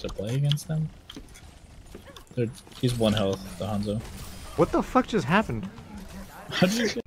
to play against them. They're, he's one health, the Hanzo. What the fuck just happened? How did you